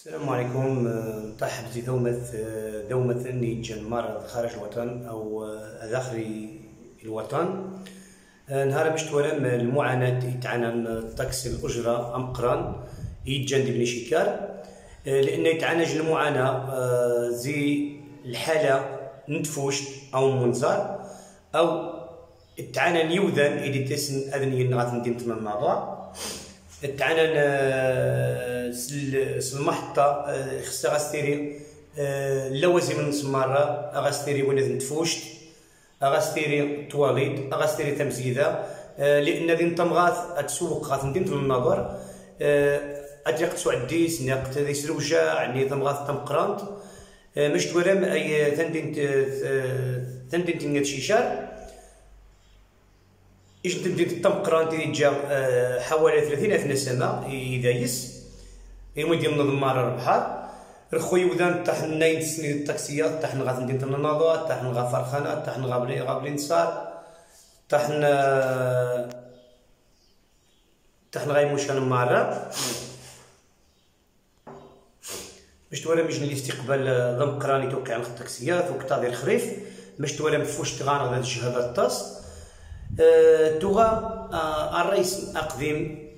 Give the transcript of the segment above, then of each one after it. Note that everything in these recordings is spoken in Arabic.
السلام عليكم. نرحب زي دومة دومة أني جن مرض خارج الوطن أو داخل الوطن. نهار باش تورم المعاناة يتعانى الطقس الأجرة أم قران يتجن شكار. لأن يتعانى المعاناة زي الحالة نتفوشت أو منظر أو تعانى نيوذن إذا تسن أذن ينغاث ندين النظر تعانى المحطة آه، خصها غاستيري آه، اللوازم نسمارة غاستيري وين نتفوشت غاستيري تواليد غاستيري تمزيدة آه، لأن ذي نتمغاث تسوق غاث ندين النظر أديق تعديس ناقت ذي سروجا ني تمغاث تمقرانت مش تورم أي ثندين ثندين تنجد شيشار إيش تبدي تطمقران جا آه، حوالي 30 أثناء سنة يدايس يوم يدي من الضمار البحر رخوي ودان تحن ناين سنين التاكسيات تحن غاث ندين النظار تحن غا فرخانات تحن غابلين غابلين صار تحن تحن غاي مشان مارا باش تورا مجن الاستقبال ضم قراني توقع عن التاكسيات وقطع الخريف باش تورا مفوش تغان غدا الشهادة الطاس توغا آه، الرئيس اقدم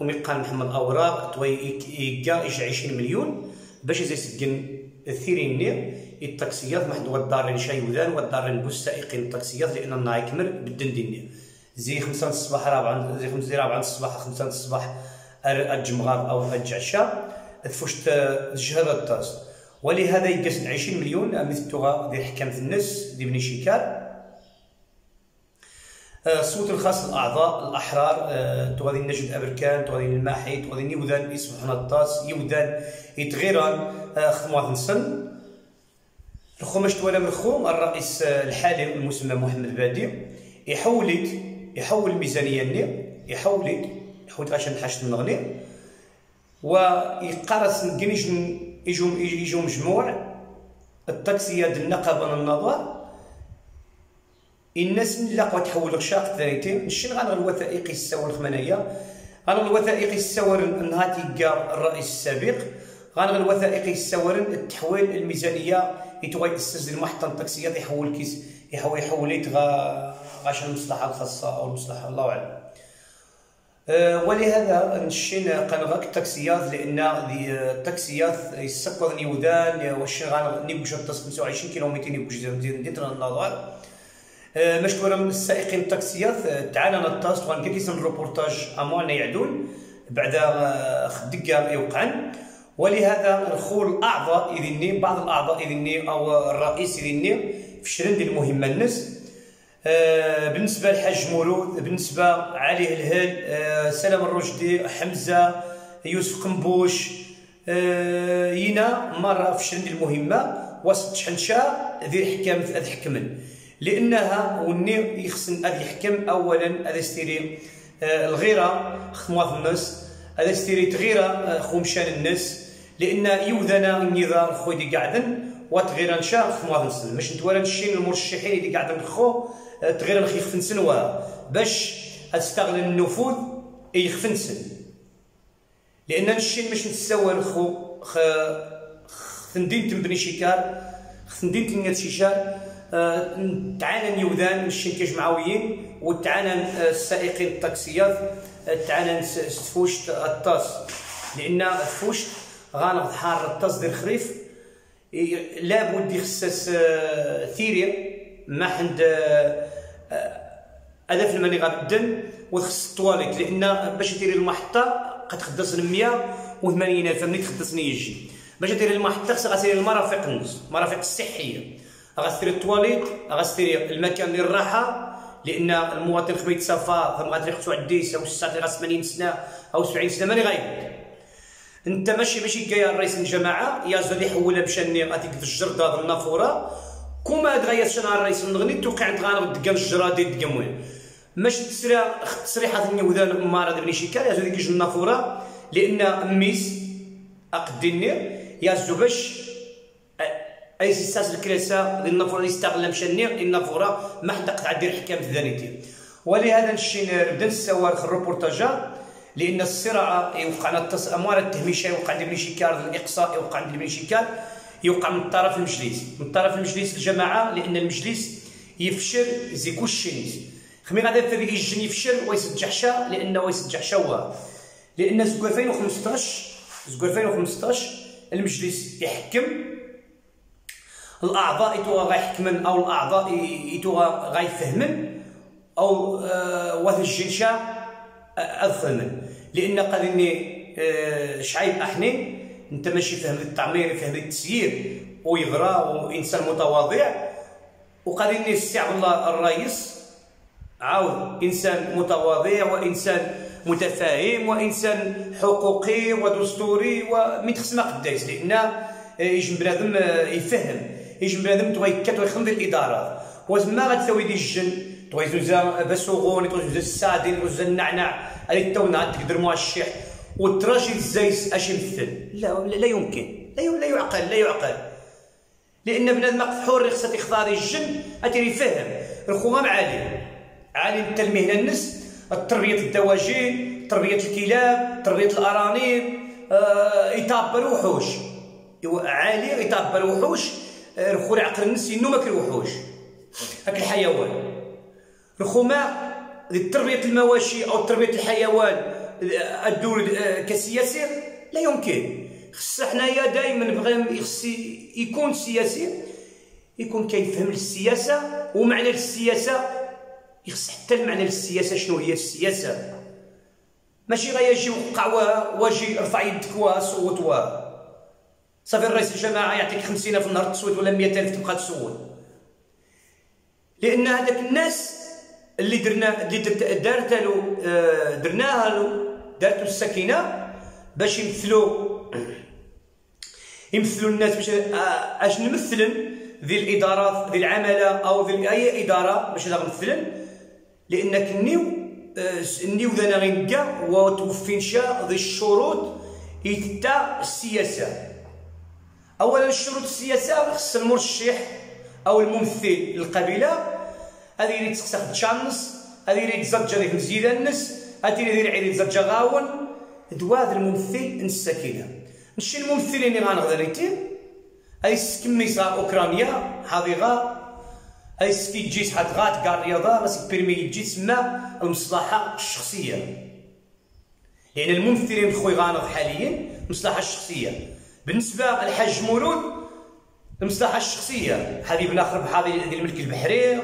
ومقال محمد أوراق توي يقا إيش 20 مليون باش يسجن الثيرين التاكسيات محدو الدارين شاي ودان والدارين بوستائقين التاكسيات لأن النهار يكمل بالدندين زي خمسة الصباح رابعة زي خمسة رابعة الصباح خمسة الصباح الجمغار أو الجعشاء تفوشت الجهاد الطاس ولهذا يقسم 20 مليون مثل توغا ديال حكامة الناس دي بني شيكار الصوت الخاص للاعضاء الأحرار آه، تغادي النجد أبركان تغادي الماحي تغادي يودان يصبحون الطاس يودان يتغيران. آه، خدمات نسن. الخمش توالى مرخوم؟ الرئيس آه، الحالي المسمى محمد بادي. يحولت يحول الميزانيه ني يحولت يحولت عشان حاجة النغني ويقرص نكنيش يجو يجو مجموع. التاكسيات النقابة النظر. الناس لا قوة تحول غشاق ثانيتين. نشين غانا الوثائقي السور الخمانية غانا الوثائقي السور نهاتي الرئيس السابق. غانا الوثائقي السور التحويل الميزانية يتغي يستزل المحطة الطاكسيات يحول كيس يحول يحوليت غا غاش المصلحة الخاصة أو المصلحة الله أعلم. أه ولهذا نشين قنغاك التاكسيات لأن التاكسيات يسكر نيودان غانا نيبوش 25 كيلومتر نيبوش ديال النظر مشكورا من السائقين التاكسيات. آه، تعالى نطاس طبعا كيسن الروبورتاج اموالنا يعدون. بعد آه، دقة يوقعن. ولهذا الخول الاعضاء إذني بعض الأعضاء إذني أو الرئيس إذني في شرند المهمه الناس. بالنسبة لحاج مولود بالنسبة علي الهل سلام الرشدي حمزة يوسف قنبوش ينا مرة في شرند المهمة وسط شحنشا ذي حكام حكمن. لانها وني يخصن هذا يحكم اولا هذا ستيري آه، الغيره خمواث الناس هذا ستيري تغيره آه، خمشان الناس لأن يوذنا النظام خوي دي قاعدن وتغير نشا خمواث الناس باش نتوالى الشين المرشحين اللي قاعدين خو آه، تغير نخي خفنسن باش استغل النفوذ يخفنسن لأن الشين باش نتساوى الخو خ خندين تنبني شيكار خندين تنيات شيشار تعانى نيوذان الشنكاج معاويين وتعانى السائقين الطاكسيات تعانى سفوشت الطاس. لأن فوشت غانغ حار الطاس ديال الخريف لابد يخصص آه، ثيري ما عند هدف الماني غابدن وخص الطواليت لأن باش ديري المحطة قد خدص 180 الف ملي تخدصني يجي. باش ديري المحطة خصها غاسيري المرافق الناس المرافق الصحية. غاستري التواليت غاستري المكان للراحه لأن المواطن خبي يتصافى ثم غادي يخصو عديس أو الساعة اللي 80 سنة أو 70 سنة ماني غايب. أنت ماشي ماشي كايا رئيس الجماعه يا زاد يحولها مشاني غادي في الجرده النافوره كوما غايا شنا الرئيس النغني توقع عند غانا دكان الجرا ديال دكموين ماشي تسري تصريحات النيوذان مارا بن شيكار يا زاد يجي النافوره لأن ميس اقدني يا زوبش أي سيستاس الكراسة للنافورة يستغل مشاني النافورة ما حدا قطع دير حكام ذانيتي. ولهذا نشي نبدا نسوار في الروبورتاجا لأن الصراع يوقع عند الاموال التهميشيه يوقع عند شيكار الإقصاء يوقع عند شيكار يوقع من طرف المجلس. من طرف المجلس الجماعة لأن المجلس يفشل زي كوشينيز خمي غادي في يجن يفشل ويسجح شا لأنه يسجح شوا لأن زكو 2015 زكو 2015 المجلس يحكم الأعضاء يتوغا غيحكمن أو الأعضاء يتوغا غيفهمن أو آه واث الجنشا افهمن لأن قال إني آه شعيب أحني أنت ماشي فهم التعمير فهم التسيير ويغرى وإنسان متواضع. وقال إني السي عبد الله الرئيس عاود إنسان متواضع وإنسان متفاهم وإنسان حقوقي ودستوري ومن تخصنا قدايس لأن آه، يجي بنادم يفهم. يجي بنادم تغي كات ويخدم الادارات وزما غتسوي دي الجن؟ تغي زوزا بسوغون تغي زوزا السادين تغي زوزا النعناع. هذه التونة تقدر مع وتراجي الزيس اش يمثل لا لا يمكن. لا لا يعقل لا يعقل. لأن بنادم حر خصها تخضع الجن اتري فهم. الخوام عالي. عالم المهنة النس. تربية الدواجن تربية الكلاب تربية الأرانب. آه يطبر وحوش. عالي يطبر وحوش. رخور عقل النس إنه ماكل وحوش هاك الحيوان. رخوما تربيه المواشي أو تربية الحيوان الدور كسياسي لا يمكن. خص حنايا دائما نبغي خص يكون سياسي يكون كيفهم السياسة ومعنى السياسة يخص حتى المعنى للسياسة شنو هي السياسة. ماشي غيجي وقع واجي رفع يدك وصوت و صافي الرئيس الجماعه يعطيك 50000 في النهار تصوت ولا 100000 تبقى تصوت لأن هذاك الناس اللي درنا اللي دارت له آه، درناها له دارت السكينة باش يمثلوا يمثلوا الناس باش آه، أش نمثلن ذي الادارات ذي العمله أو ذي أي إدارة باش نمثلن. لانك النيو آه، النيو ذا غينكا وتوفينشا ذي الشروط يتا السياسة. أولا الشروط السياسة خص المرشح أو الممثل للقبيلة. هذه اللي تسقسخ تشانس هذه اللي تزجى ذيك مزيدة النس هذه اللي يدير تزجى غاون. دواد الممثل السكينة نشي الممثلين اللي غنغدا ريتين هاي سكميسا أوكرانيا حاضغة أي سكي تجي غات كاع الرياضه راسك بيرمي تجي تسمى المصلحة الشخصية. لأن الممثلين خوي غانض حاليا المصلحه الشخصية. بالنسبة للحاج مولود المصلحة الشخصية. حبيب الآخر بحاضر ديال الملك البحري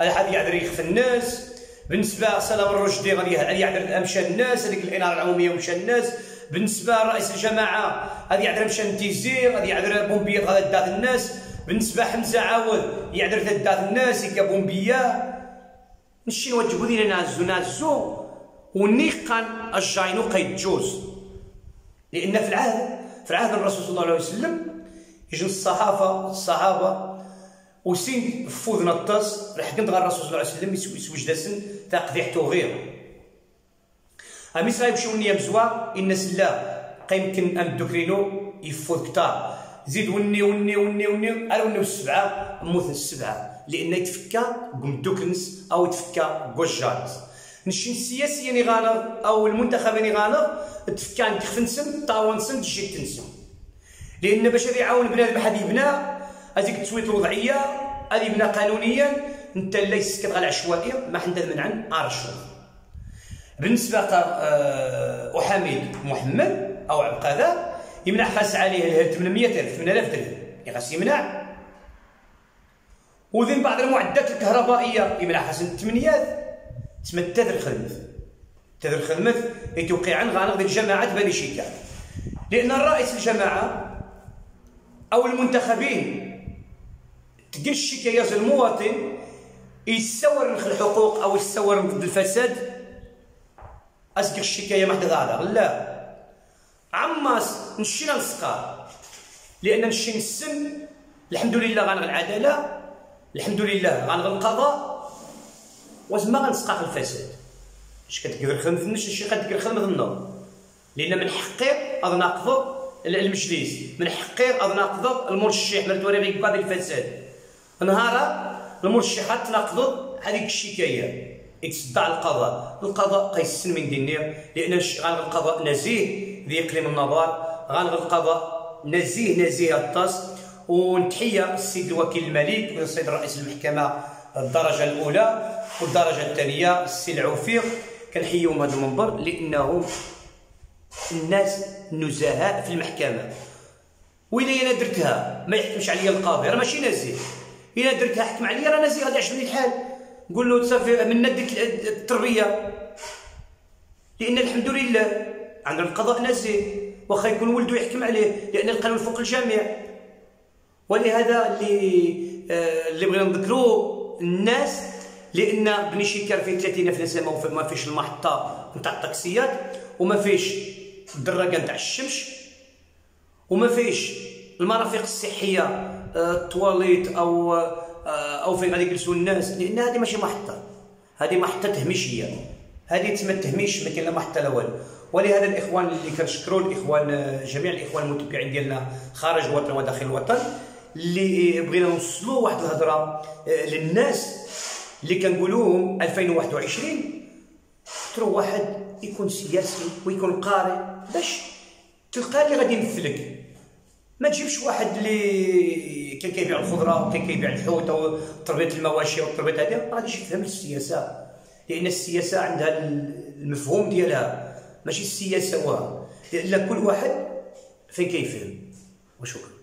هذا يعذر يخفى الناس. بالنسبة سلام الرشدي غادي يعذر مشى الناس هذيك الإنارة العمومية ومشى الناس. بالنسبة لرئيس الجماعة غادي يعذر مشى التيزير غادي يعذر بومبيات غادي دات الناس. بالنسبة حمزة عاود يعذر ثلاث الناس يكابون بيا نشي نوجهو دينا نازو نازو ونيقان الجاينو قيد جوز لأن في العهد في العهد الرسول صلى الله عليه وسلم يجن الصحافة الصحابة وسين فوذ نطاس راح كنت الرسول صلى الله عليه وسلم يسوي داسن تاع قضيحته غير صايب شو نيام زوا إن سلا قيمكن أم دوكرينو يفوذ كتار. زيد وني وني وني وني أنا وني السبعة موت السبعة. لأن يتفكى بمدوكنس أو يتفكى بوجارز نشي السياسي يعني غانر أو المنتخب يعني غانر تفكى عند خفنسن طاونسن تجي تنسن لأن باش يعاون بنادم حد يبنى هذيك التصويت الوضعية هذه يبنى قانونيا أنت اللي يسكت على العشوائية ما حنا منعا ارشو بالنسبة آه، أحمد محمد أو عبقاده يمنع خاص عليه 800 ألف 8000 درهم. يخاص يمنع. وذين بعض المعدات الكهربائية يمنع خاص الثمانيات تسمى التذر خدمت التذر خدمت يتوقع عن غانغ ديال جماعة بني شيكا لأن الرئيس الجماعة أو المنتخبين تقل الشكاية المواطن يتصور الحقوق أو يتصور ضد الفساد أسكر الشكاية ما هذا. لا. عماس نشينا نسقى. لأن نشي نسم. الحمد لله غنغ العدالة. الحمد لله غنغ القضاء. وزما غنسقى الفساد؟ اش كتقدر خدمة النش شي كتقدر خدمة النظر لأن من حقي نقض المجلس من حقي نقض المرشح من توري غيبقى الفساد. نهار المرشحات تناقض هذيك الشكاية. يتصدى القضاء. القضاء قيسن من دينير لأن غنغ القضاء نزيه ذي إقليم النظار غنغ القضاء نزيه نزيه الطاس. ونتحية السيد الوكيل الملك والسيد رئيس المحكمة الدرجة الأولى والدرجة الثانية السي العوفيق كنحييهم هذا المنبر لأنهم الناس نزهاء في المحكمة. وإلا أنا درتها ما يحكمش عليا القاضي راه ماشي نزيه إلا درتها حكم عليا راه نزيه غادي يعجبني الحال. نقول له صافي من ديك التربية. لأن الحمد لله عندنا القضاء نزيه واخا يكون ولده يحكم عليه لأن القانون فوق الجميع. ولهذا اللي آه اللي بغينا نذكروا الناس لأن بني شيكار فيه 30000 نسمة وما فيش المحطة نتاع الطاكسيات وما فيش الدراجة نتاع الشمس وما فيش المرافق الصحية آه التواليت أو آه أو فين غادي يجلسوا الناس لأن هذه ماشي محطة. هذه محطة تهميشية. هذه تسمى التهميش ما كاين لا محطة لا والو. ولهذا الإخوان اللي كنشكروا الإخوان آه، جميع الإخوان المتبعين ديالنا خارج الوطن وداخل الوطن اللي بغينا نوصلوا واحد الهضرة آه، للناس اللي كنقولوهم 2021 ترو واحد يكون سياسي ويكون قارئ باش تلقى اللي غادي يمثلك ما تجيبش واحد اللي كان كيبيع الخضرة وكان كيبيع الحوت أو تربية المواشي أو تربية هذه ما غاديش يفهم السياسة. لأن السياسة عندها المفهوم ديالها. ماشي السياسة وها لأن كل واحد فين كيفهم؟ وشكرا.